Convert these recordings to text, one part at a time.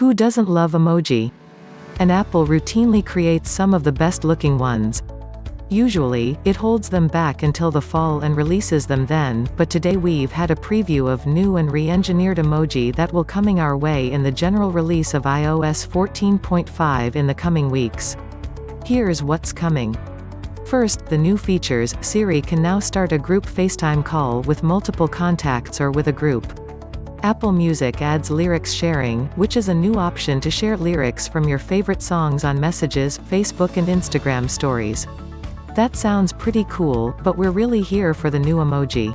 Who doesn't love emoji? And Apple routinely creates some of the best looking ones. Usually, it holds them back until the fall and releases them then, but today we've had a preview of new and re-engineered emoji that will coming our way in the general release of iOS 14.5 in the coming weeks. Here's what's coming. First, the new features, Siri can now start a group FaceTime call with multiple contacts or with a group. Apple Music adds lyrics sharing, which is a new option to share lyrics from your favorite songs on Messages, Facebook and Instagram stories. That sounds pretty cool, but we're really here for the new emoji.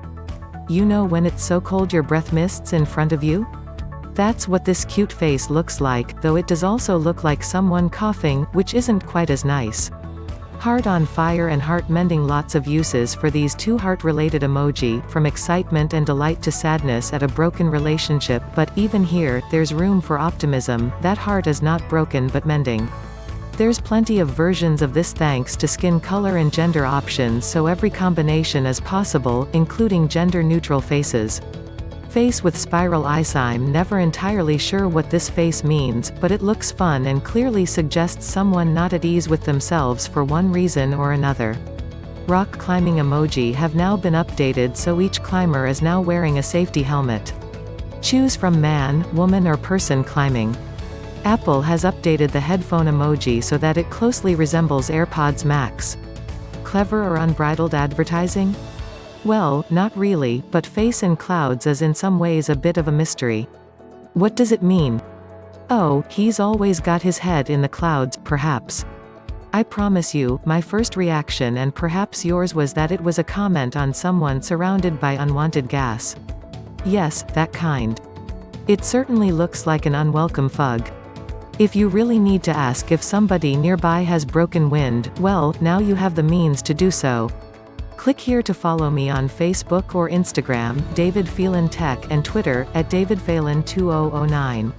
You know when it's so cold your breath mists in front of you? That's what this cute face looks like, though it does also look like someone coughing, which isn't quite as nice. Heart on fire and heart mending lots of uses for these two heart-related emoji, from excitement and delight to sadness at a broken relationship but, even here, there's room for optimism, that heart is not broken but mending. There's plenty of versions of this thanks to skin color and gender options so every combination is possible, including gender-neutral faces. Face with spiral eyes I'm never entirely sure what this face means, but it looks fun and clearly suggests someone not at ease with themselves for one reason or another. Rock climbing emoji have now been updated so each climber is now wearing a safety helmet. Choose from man, woman or person climbing. Apple has updated the headphone emoji so that it closely resembles AirPods Max. Clever or unbridled advertising? Well, not really, but face in clouds is in some ways a bit of a mystery. What does it mean? Oh, he's always got his head in the clouds, perhaps. I promise you, my first reaction and perhaps yours was that it was a comment on someone surrounded by unwanted gas. Yes, that kind. It certainly looks like an unwelcome fug. If you really need to ask if somebody nearby has broken wind, well, now you have the means to do so. Click here to follow me on Facebook or Instagram, David Phelan Tech and Twitter, at DavidPhelan2009.